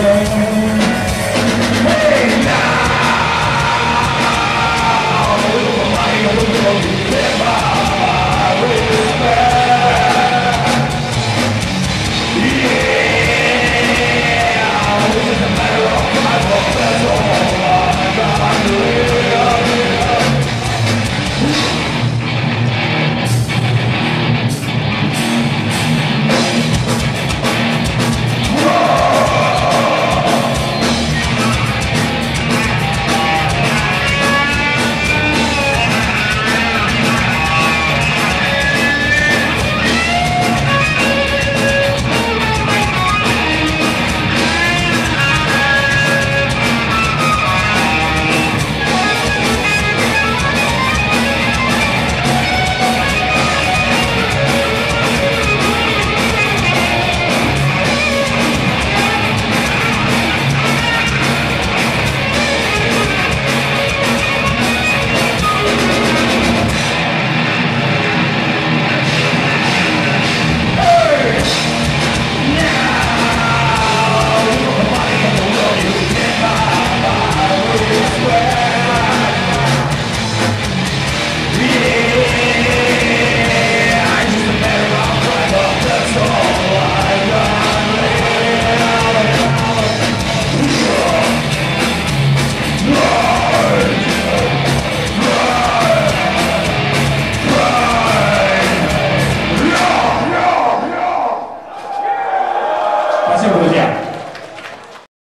yeah.